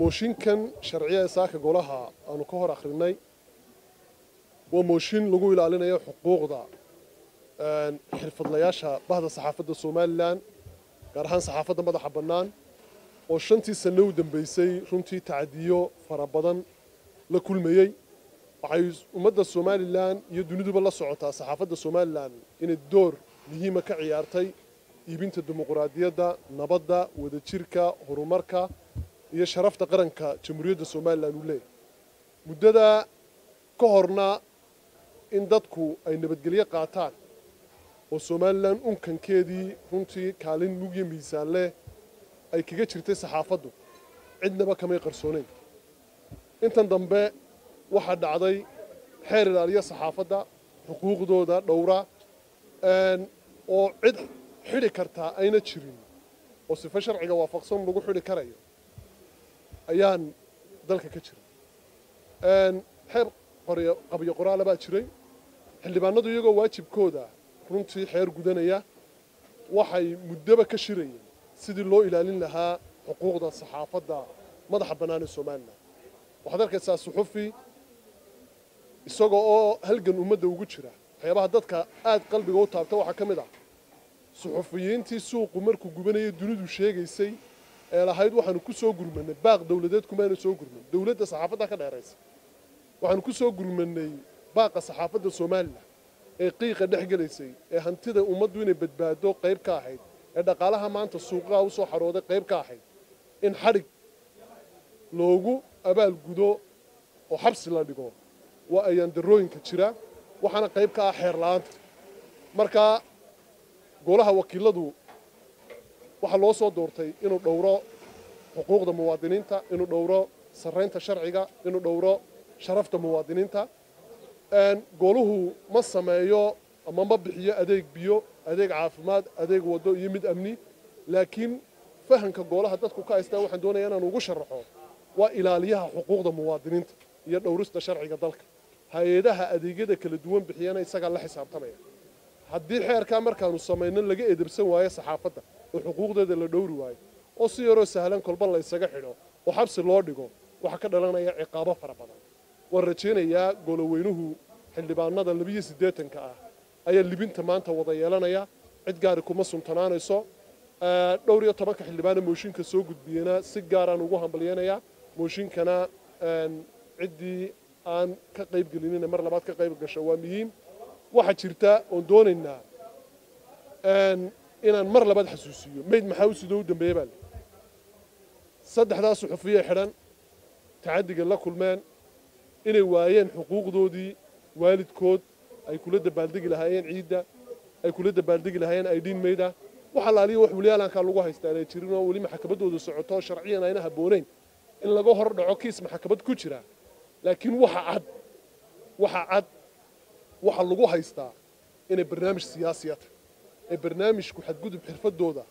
mooshinkan sharciya saaka golaha aanu ka hor akhrinay. Waa mooshin lagu ilaalinayo xuquuqda xirfadlayaasha bahda saxaafadda somalilan gaar ahaan saxaafadda madaxa bannaan oo shantii sanno u dambeysay runtii tacadiyo fara badan la kulmayey waxay ummadda somalilan iyo duniduba la socotaa saxaafadda somalilan inay door muhiima ka ciyaartay iibinta dimuquraadiyadda nabadda wadajirka horumarka iyo sharafta qaranka jamhuuriyadda somalilan uu leeyahy muddada ka horna in dadku ay nabadgelyo qaataan oo somalilan unkankeedii runtii kaalin mugyo miisaan leh ay kaga jirtay saxaafaddu cidnaba kamay qarsoonayn intan dambe waxaa dhacday xeer ilaaliya saxaafadda xuquuqdooda dhowra oo cid xidhi kartaa ayna jirin oo sife sharciga waafaqsan lagu xidhi karayo ayaan dalka ka jira xeer qabyo qoraala baa jiray. Xildhibaanadu iyagoo waajibkooda runtii xeer gudanaya waxay muddoba ka shirayeen sidii loo ilaalin lahaa xuquuqda saxaafadda madaxa bannaan ee somalilan waxaad arkaysaa suxufi isagoo oo halgan ummadda ugu jira. Waxyaabaha dadka aad qalbiga u taabta waxaa ka mid ah suxufiyiintii suuqu markuu gubanayay dunidu sheegaysay ee lahayd waxaanu ku soo gurmanay baaq dawladeed kumaanu soo gurman dawladda saxaafadda ka dheeraysa waxaanu ku gurmanay baaqa saxaafadda somalilan ee qiiqa dhex gelaysay ee hantida ummaddu inay badbaado qayb ka ahayd ee dhaqaalaha maanta suuqaha u soo qayb ka ahayd in xadhig loogu abaalgudo oo xabsi la dhigo waa ayaan darooyinka jira waxaana qayb ka ah xeer la'aanta. Markaa golaha wakiiladu waxaa loo soo doortay inuu dhowro xuquuqda muwaadiniinta inuu dhowro sarraynta sharciga inuu dhowro sharafta muwaadiniinta goluhu ma sameeyo ama ma bixiyo adeeg biyo adeeg caafimaad adeeg waddo iyo mid amni laakiin fahanka goolaha dadku ka haystaa waxaan doonaya inaan ugu sharaxo waa ilaaliyaha xuquuqda muwaadiniinta iyo dhowrista sharciga dalka hay-adaha adeegyada kala duwan bixiyana isagaa la xisaabtamaya haddii xeerkaa markaanu samayno laga edebsan waayo saxaafadda oo xuquuqdeeda la dhowri waayo oo si yaroo sahlan kolba la ysaga xidho oo xabsi loo dhigo waxaa ka dhalanaya ciqaabo fara badan. Waan rajaynayaa goloweynuhu xildhibaanada labiyo siddeetanka ah ayaa libinta maanta wada yeelanaya cid gaari kuma suntanaanayso dhowr iyo tobanka xildhibaana mooshinka soo gudbiyena si gaaraan ugu hambalyeynayaa mooshinkana ciddii aan ka qayb gelinina mar labaad ka qayb gasho waa muhiim waxaa jirta oon doonaynaa inaan mar labaad xasuusiyo. Mayd maxaa u sidoo u dambeeye baa le saddexdaa suxufiye xidhan tacaddiga la kulmeen inay waayeen xuquuqdoodii waalidkood ay kula dabaaldegi lahaayeen ciidda ay kula dabaaldegi lahaayeen aydhiin mayda. Wax wax waliyaalankaa lagu haystaa inay jirin oo weli maxkamaddooda socoto sharciyan ayna habboonayn in laga hor dhaco kiis maxkamad ku jira laakiin waxa cad waxa cad waxa lagu haystaa inay barnaamij siyaasiya tahay ee barnaamijku xadgudub xirfadooda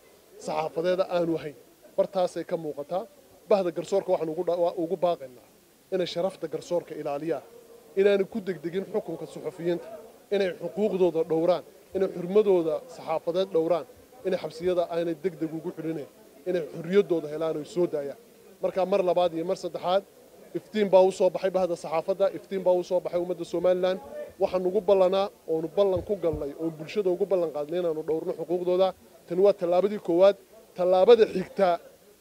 saxaafadeeda aanu ahayn. Bartaasay ka muuqataa bahda garsoorka waxaan ugu baaqaynaa inay sharafta garsoorka ilaaliyaan inaanay ku degdegin xukunka suxufiyiinta inay xuquuqdooda dhowraan inay xurmadooda saxaafadeed dhowraan inay xabsiyada aanay deg deg ugu xidhinayn inay xorriyaddooda helaan oy soo daayaan. Markaa mar labaad iyo mar saddexaad iftiin baa u baxay bahda saxaafadda iftiin baa u baxay ummadda somalilan waxaan ugu ballanaa oonu ballan ku galnay oon bulshada ugu ballan qaadnay inaanu dhowrno xuquuqdooda. Tani waa tallaabadii koowaad. Tallaabada xigta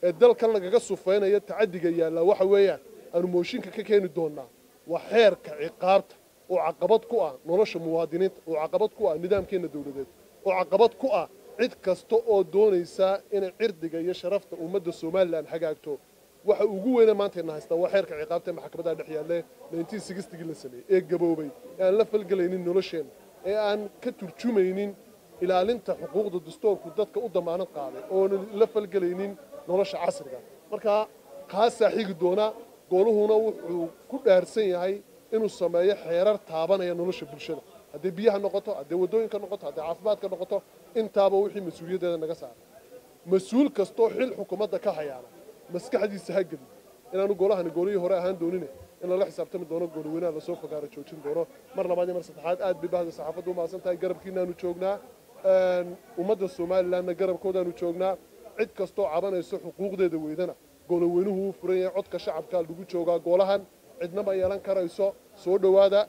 ee dalkan lagaga sufeynaya tacaddiga yaallaa waxa weeyaan aanu mooshinka ka keeni doonnaa waa xeerka ciqaabta oo caqabad ku ah nolosha muwaadiniinta oo caqabad ku ah nidaamkeenna dawladeed oo caqabad ku ah cid kasta oo doonaysa inay cirdiga iyo sharafta ummadda somalilan hagaagto waxa ugu weyne maantayna haystaa waa xeerka ciqaabta ee maxkamadaha dhex yaalle la sameeyey ee gaboobay. Ee aan la falgelaynin nolosheenna ee aan ka turjumaynin ilaalinta xuquuqda dastoorku dadka u damaanad qaaday oona la falgelaynin nolosha casriga. Markaa kaasaa xigi doona gooluhuna wuxuu ku dhaarsan yahay inuu sameeyo xeerar taabanaya nolosha bulshada. Hadday biyaha noqoto hadday waddooyinka noqoto hadday caafimaadka noqoto intaaba wixii mas'uuliyaddeeda naga saaray mas'uul kastoo xil xukuumadda ka hayaana maskaxdiisa ha geli inaanu golahani goolihii hore ahaan doonine in lala xisaabtami doono goolweynaha la soo fogaaro joojin doono. Mar labaad iyo mar saddexaad aad bay bahda saxaafaddu u mahadsan tahay. Garabkiinaanu joognaa ummadda somalilanna garabkoodaanu joognaa. Cid kastoo cabanayso xuquuqdeeda weydana. Goloweynuhu uu furan yahay codka shacabka lagu joogaa goolahan. Cidna ma yeelan karayso. Soo dhowaada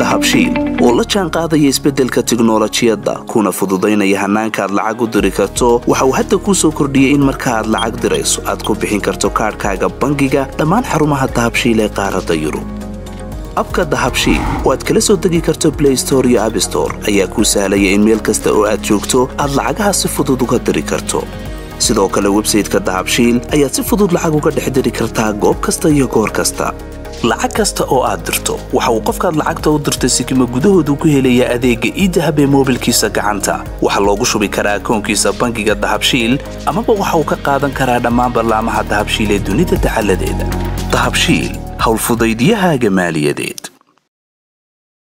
dahabshiil. Oo la jaan qaadaya isbeddelka tiknolojiyadda kuna fududaynaya hannaanka aad lacag u diri karto. Waxa uu hadda kuu soo kordhiyey in marka aad lacag dirayso aad ku bixin karto kaadhkaaga bangiga dhammaan xarumaha dahabshiil ee qaaradda yurub. Abka dahabshiil oo aad kala soo degi karto blay store iyo abstore ayaa kuu sahlaya in meel kasta oo aad joogto aad lacagaha si fudud uga diri karto. Sidoo kale websayteka dahabshiil ayaad si fudud lacag uga dhex diri kartaa goob kasta iyo goor kasta lacag kasta oo aad dirto. Waxa uu qofkaad lacagta u dirtay sikima gudahoodu ku helayaa adeegga iidahab ee moobilkiisa gacanta. Waxaa loogu shubi karaa akoonkiisa bangiga dahabshiil amaba waxa uu ka qaadan karaa dhammaan ballaamaha dahabshiil ee dunida dacaladeeda dahabshiil howlfudaydyahaaga maaliyadeed